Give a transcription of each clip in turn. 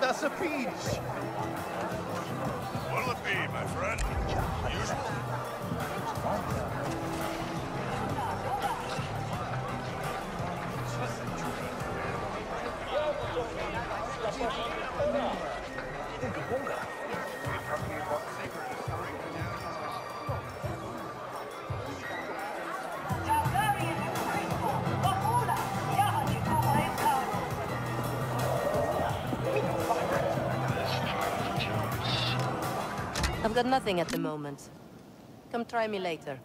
That's a peach. Got nothing at the moment. Come try me later.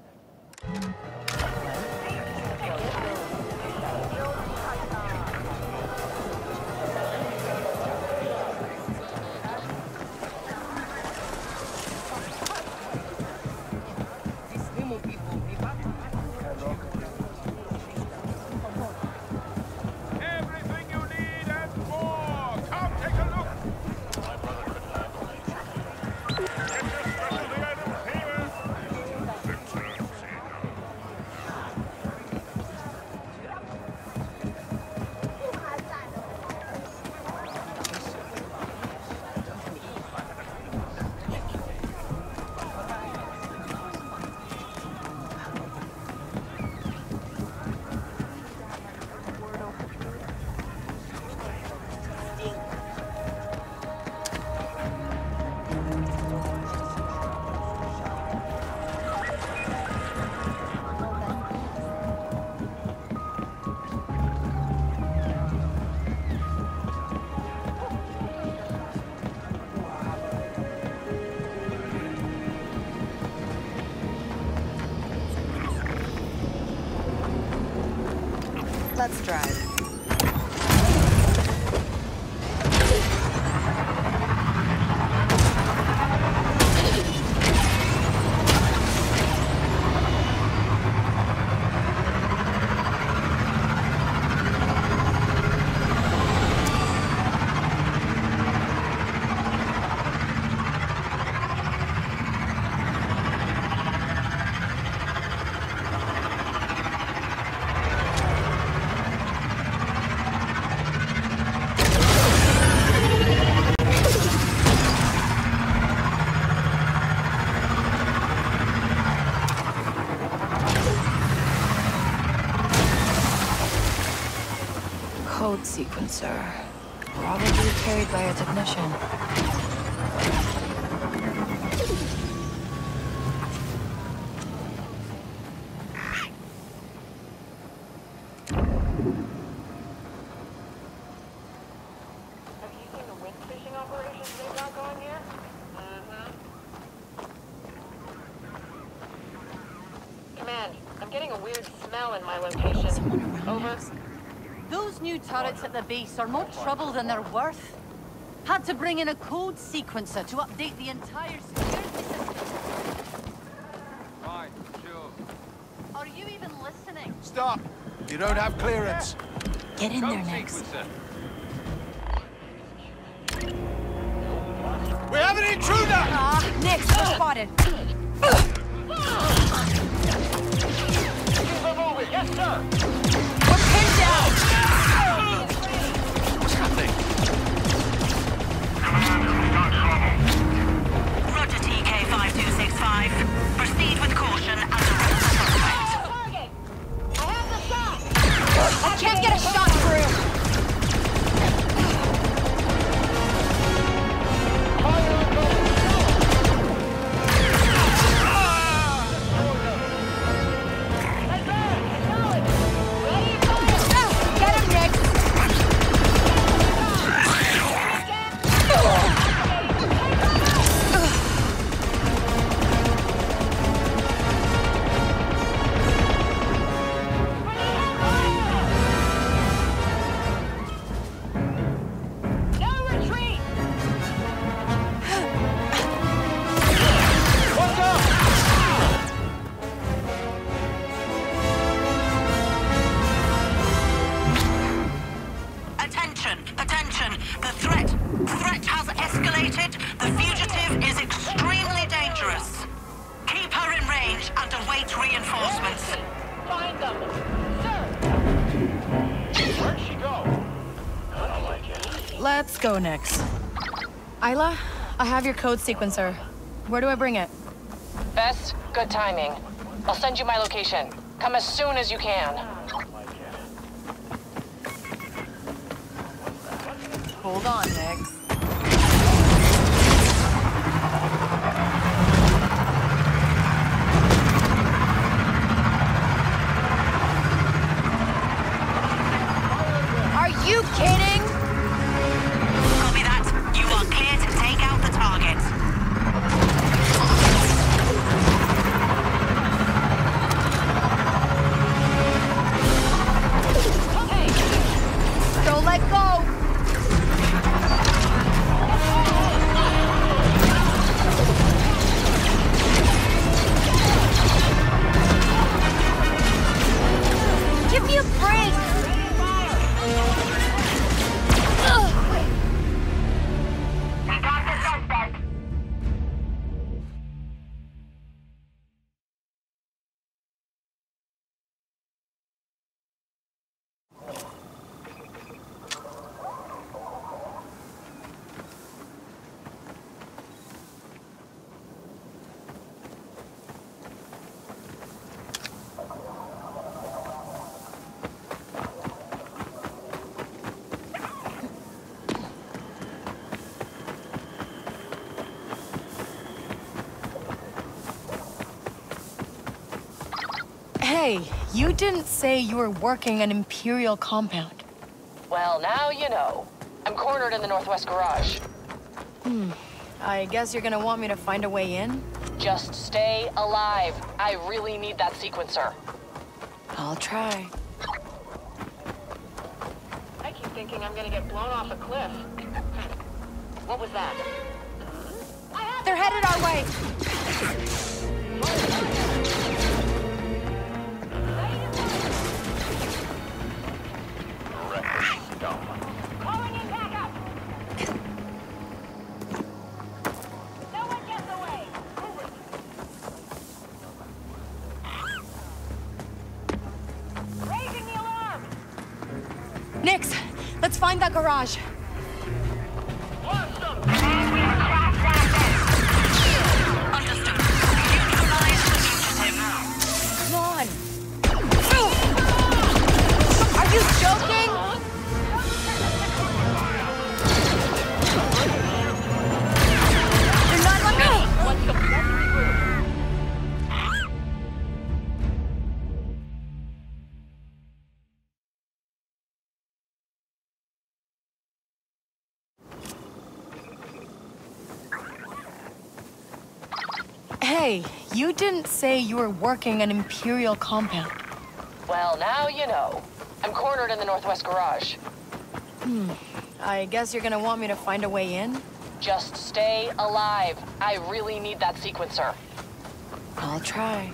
Let's drive. Sequencer. Probably carried by a technician. Have you seen the winch fishing operations they've got going here? Mm-hmm. Command, I'm getting a weird smell in my location. Over. Those new turrets at the base are more trouble than they're worth. Had to bring in a code sequencer to update the entire security system. Right, sure. Are you even listening? Stop. You don't have clearance. Get in there next. sequencer. Nix. Isla, I have your code sequencer. Where do I bring it? Vess, good timing. I'll send you my location. Come as soon as you can. Hold on. You didn't say you were working an Imperial compound. Well, now you know. I'm cornered in the northwest garage. Hmm. I guess you're gonna want me to find a way in? Just stay alive. I really need that sequencer. I'll try. I keep thinking I'm gonna get blown off a cliff. What was that? They're headed our way! Garage. Hey, you didn't say you were working an Imperial compound. Well, now you know. I'm cornered in the northwest garage. Hmm. I guess you're gonna want me to find a way in? Just stay alive. I really need that sequencer. I'll try.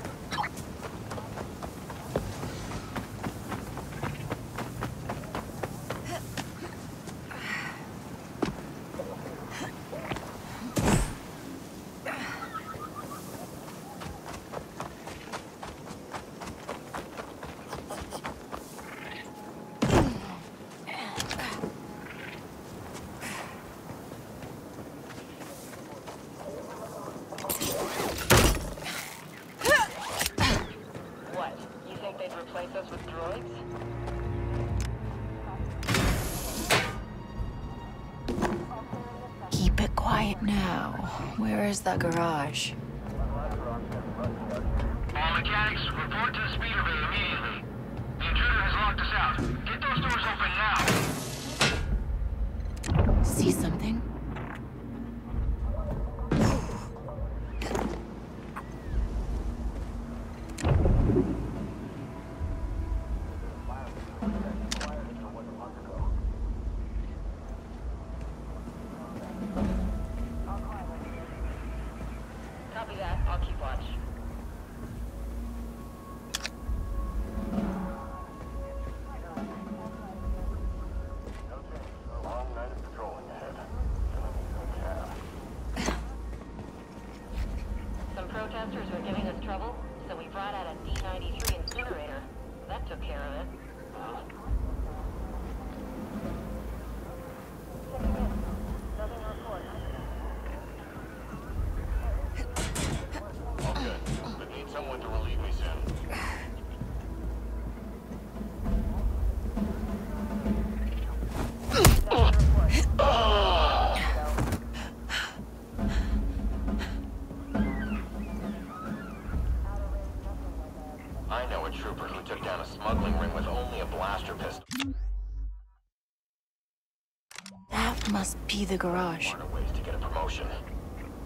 The garage. Smarter ways to get.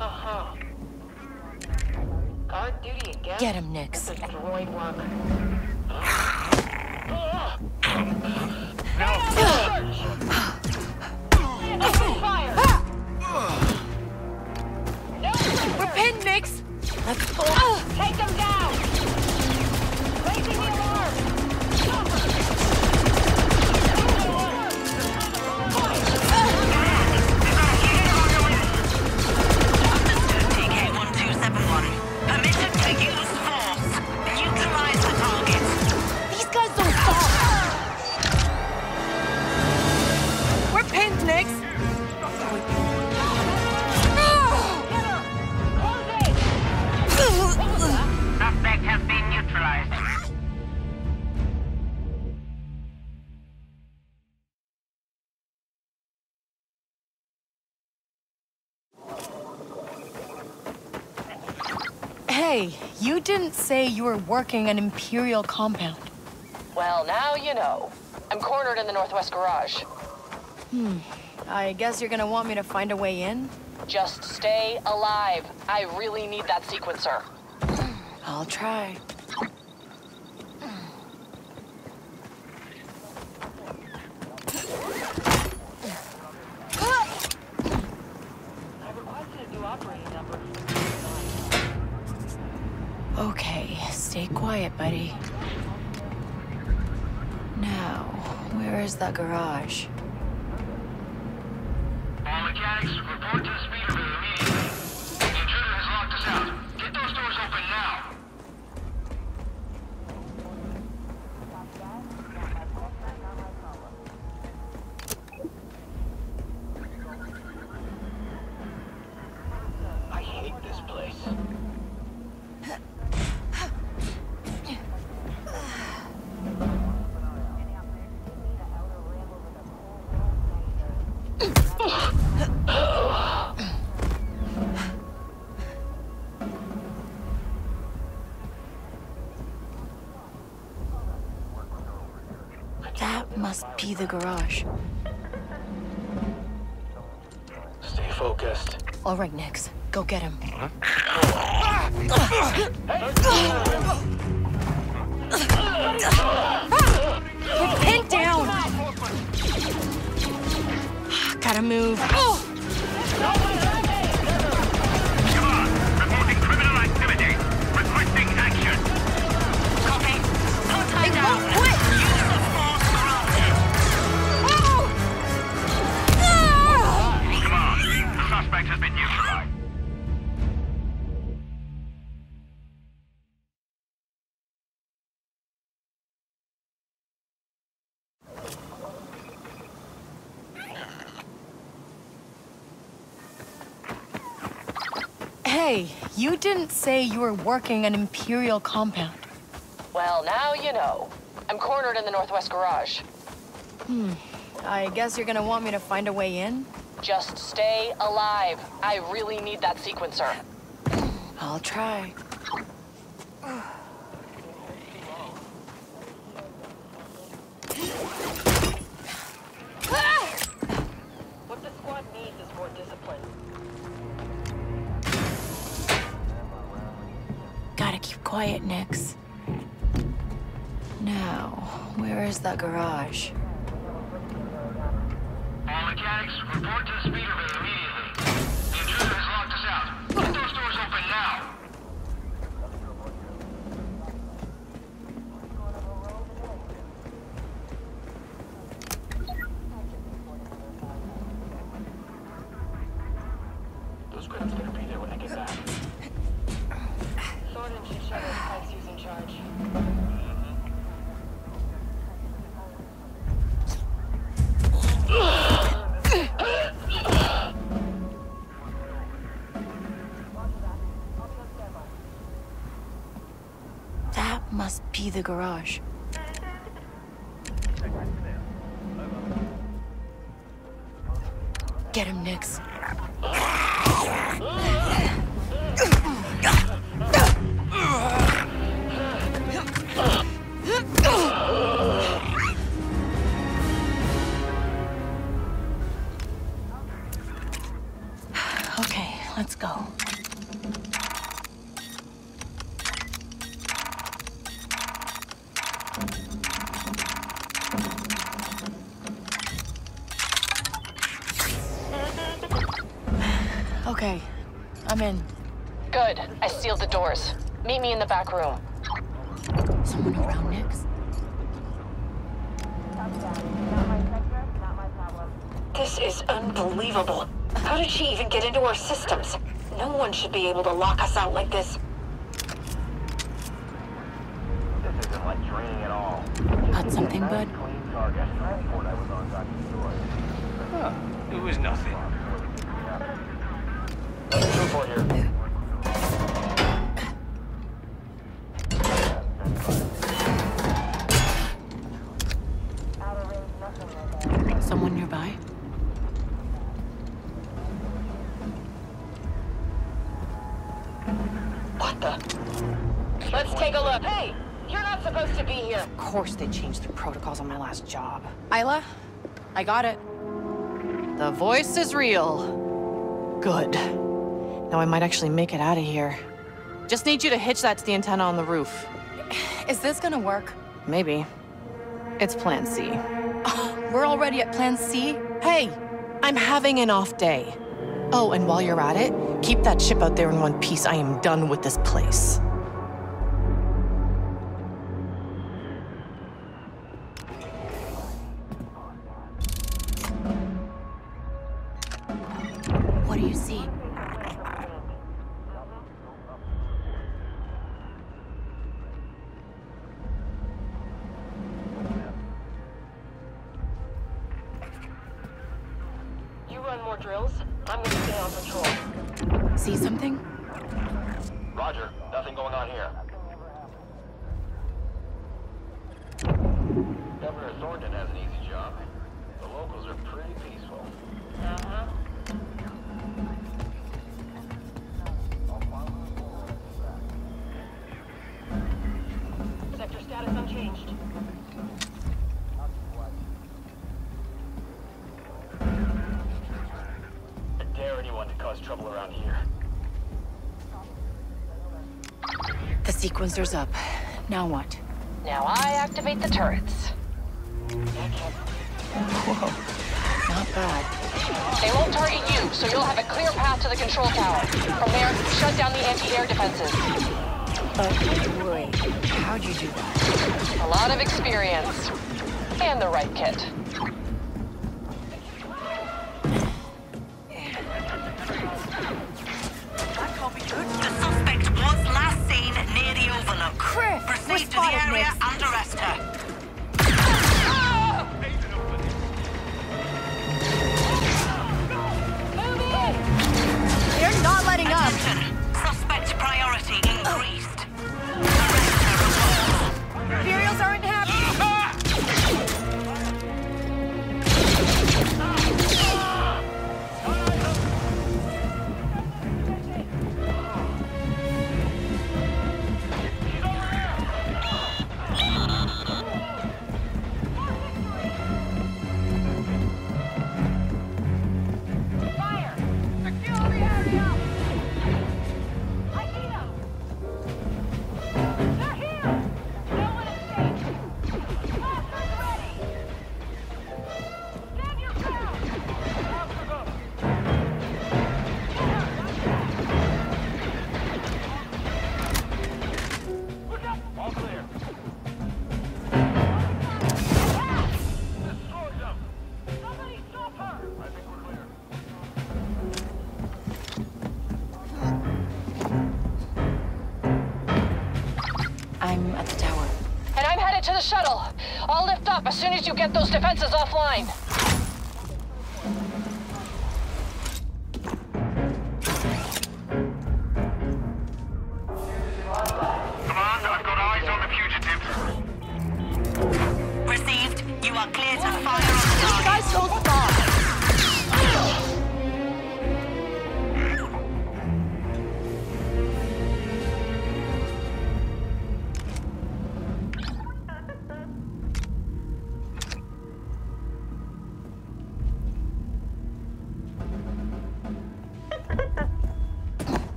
Uh-huh. Guard duty again? Get him, Nix. This is droid work. Fire! We're pinned, Nix! Let's go. Take them down! You didn't say you were working an Imperial compound. Well, now you know. I'm cornered in the northwest garage. Hmm. I guess you're gonna want me to find a way in? Just stay alive. I really need that sequencer. I'll try. Buddy. Now, where is that garage? Be the garage. Stay focused. All right, Nix, go get him. We're pinned down! Gotta move. Reporting criminal activity. Requesting action. Copy. Contact They down. You didn't say you were working an Imperial compound. Well, now you know. I'm cornered in the northwest garage. Hmm. I guess you're gonna want me to find a way in? Just stay alive. I really need that sequencer. I'll try. That garage? The garage. Back room. Someone around Nix? This is unbelievable. How did she even get into our systems? No one should be able to lock us out like this. This isn't like training at all. Got something, bud? Clean target. Transport I was on got destroyed. It was nothing. Report here. Last job. Isla? I got it. The voice is real. Good. Now I might actually make it out of here. Just need you to hitch that to the antenna on the roof. Is this gonna work? Maybe. It's Plan C. We're already at Plan C? Hey, I'm having an off day. Oh, and while you're at it, keep that ship out there in one piece. I am done with this place. Cause trouble around here. The sequencer's up. Now what? Now I activate the turrets. Whoa. Not bad. They won't target you, so you'll have a clear path to the control tower. From there, shut down the anti-air defenses. But wait, how'd you do that? A lot of experience. And the right kit. Chris, we're Proceed defenses offline.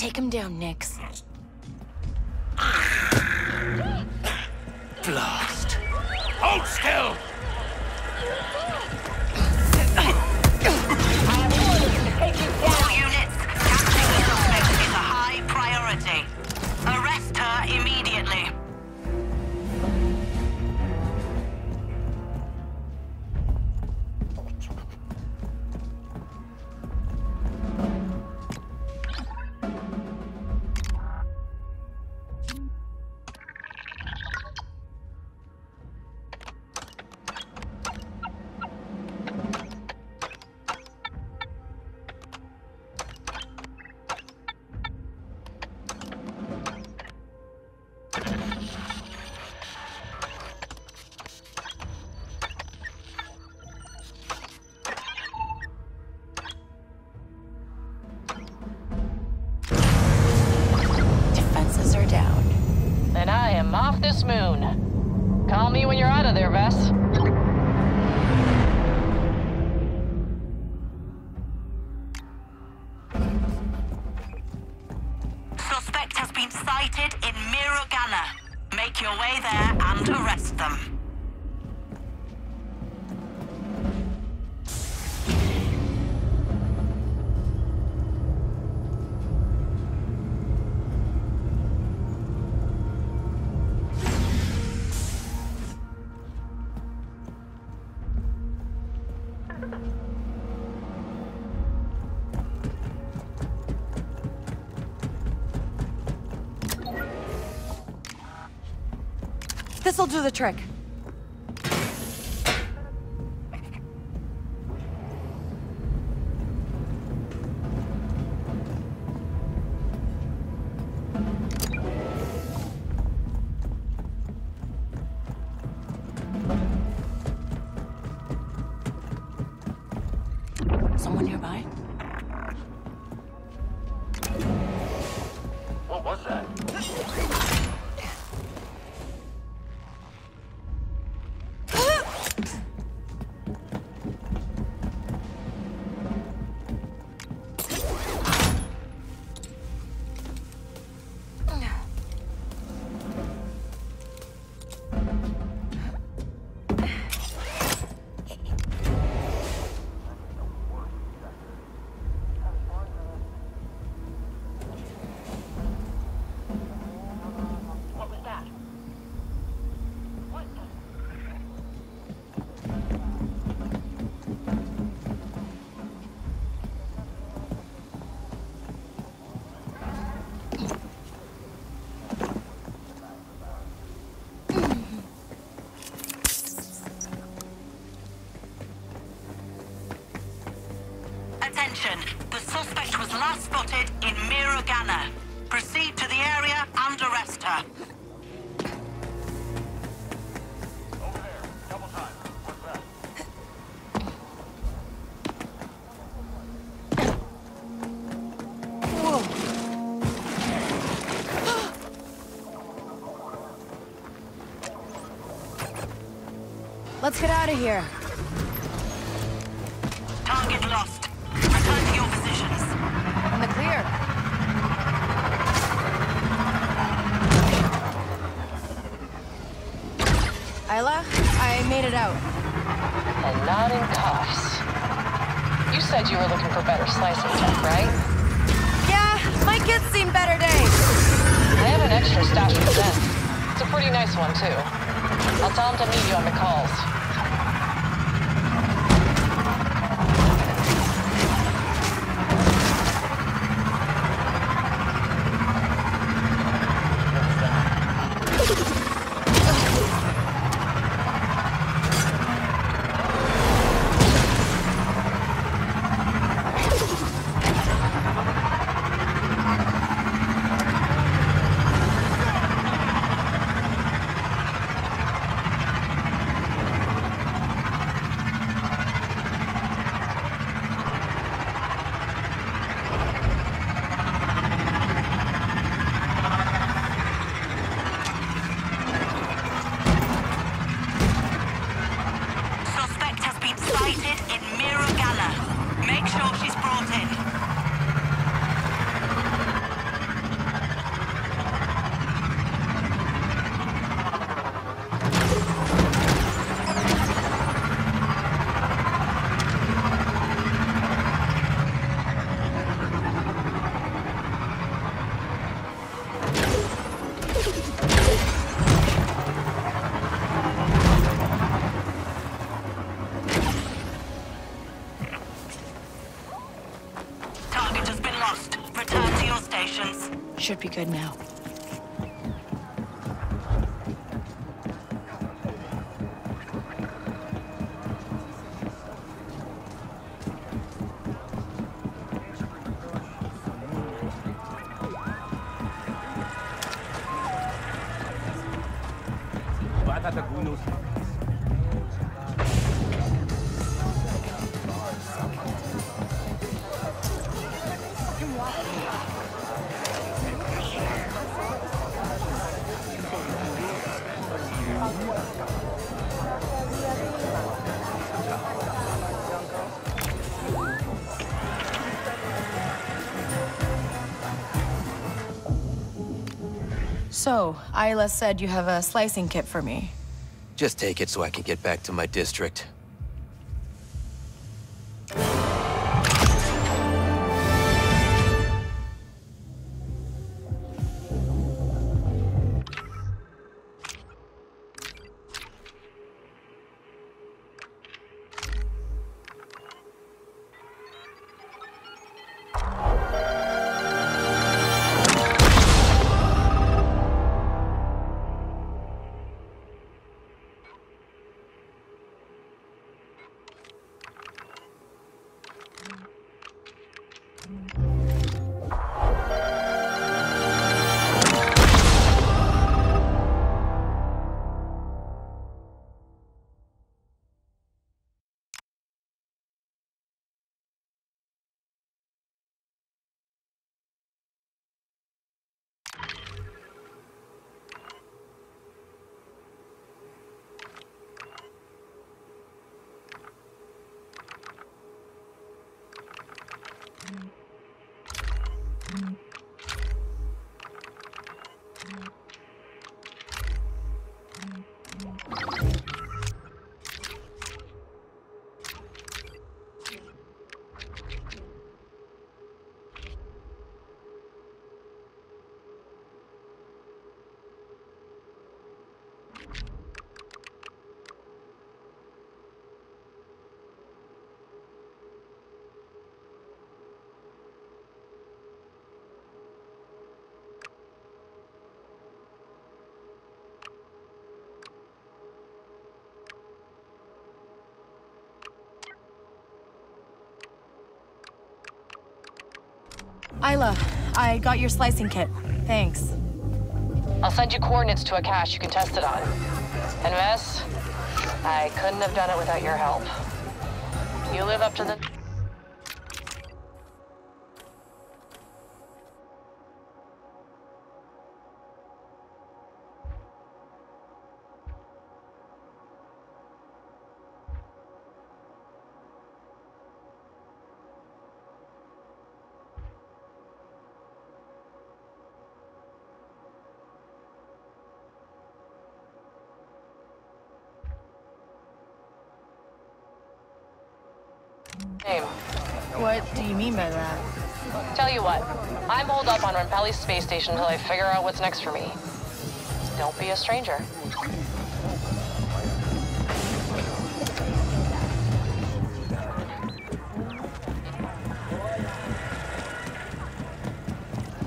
Take him down, Nix. Blast. Hold still! Do the trick. Attention, the suspect was last spotted in Mirogana. You were looking for better slicing tech, right? Yeah, my kid's seen better days. I have an extra stash of Zen. It's a pretty nice one, too. I'll tell him to meet you on McCall's. Should be good now. So, Isla said you have a slicing kit for me. Just take it so I can get back to my district. Isla, I got your slicing kit. Thanks. I'll send you coordinates to a cache you can test it on. And Miss, I couldn't have done it without your help. You live up to the... I'm holed up on Rampelli's space station until I figure out what's next for me. Don't be a stranger.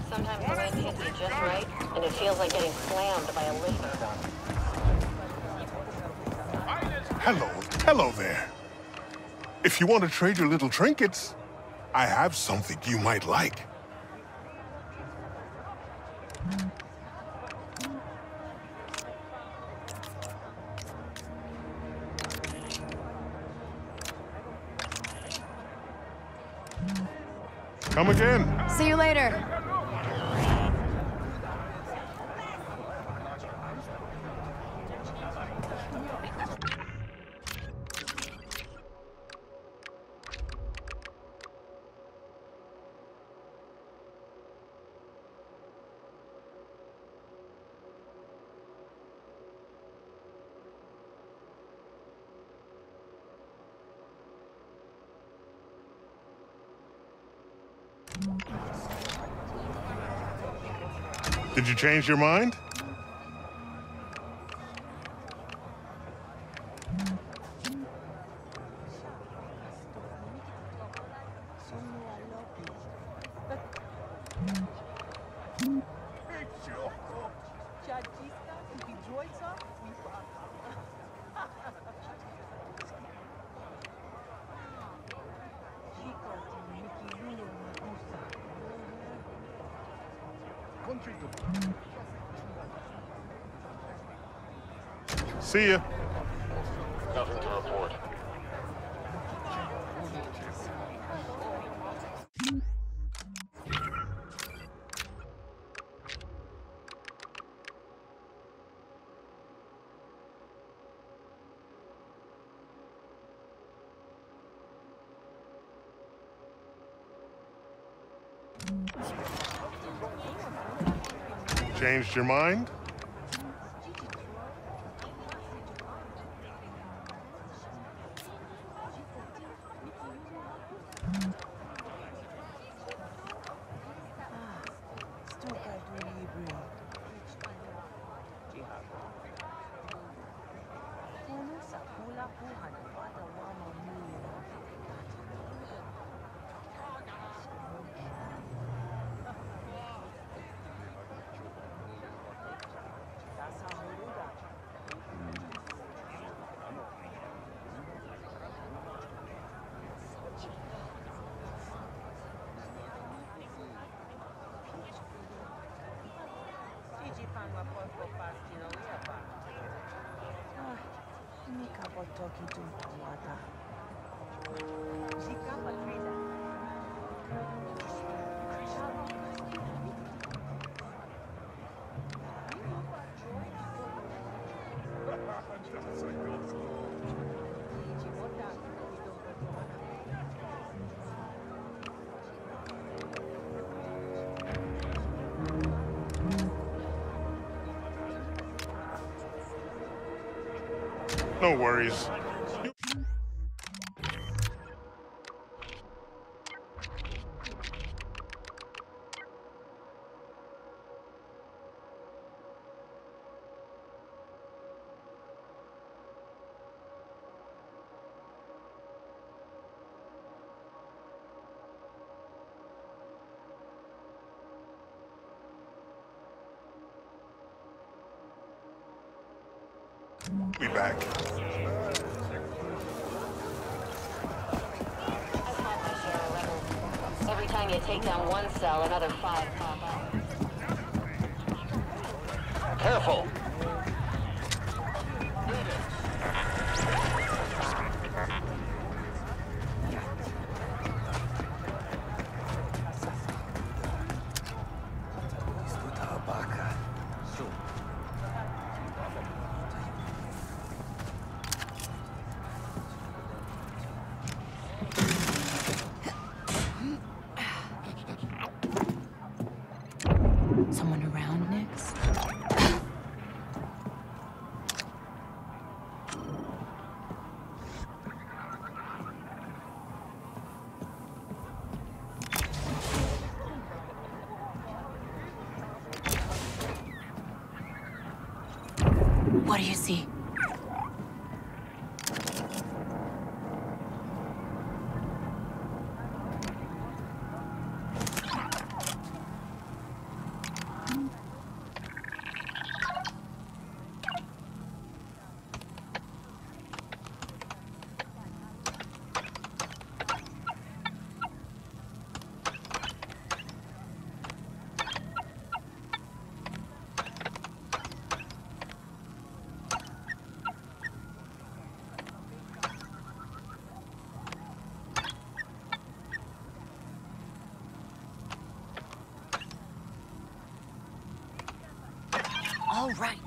Sometimes the wind hits you just right, and it feels like getting slammed by a laser. Hello, hello there. If you want to trade your little trinkets, I have something you might like. Come again. See you later. Did you change your mind? See ya. Nothing to report. Changed your mind? 아, 그러니까 버터기 좀 더하다. No worries. What do you see? All right.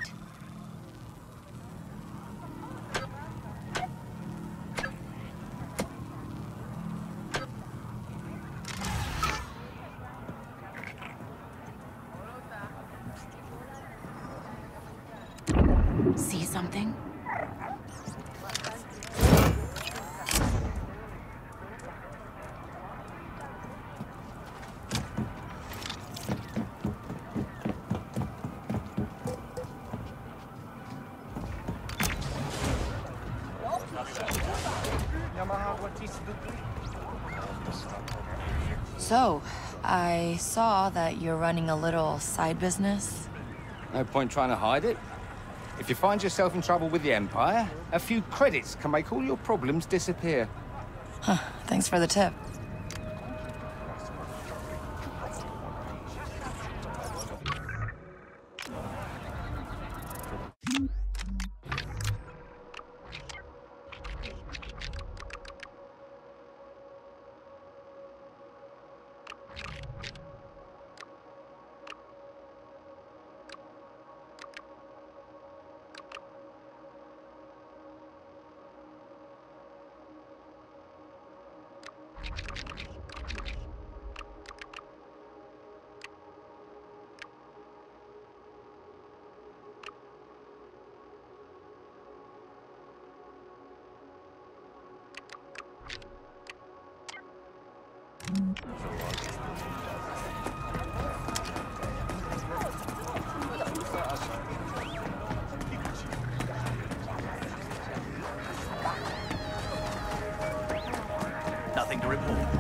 See something? So, I saw that you're running a little side business. No point trying to hide it. If you find yourself in trouble with the Empire, a few credits can make all your problems disappear. Huh, thanks for the tip. Report.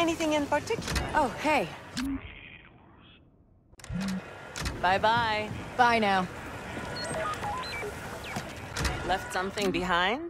Anything in particular? Oh, hey. Bye-bye. Bye now. Left something behind?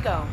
Go.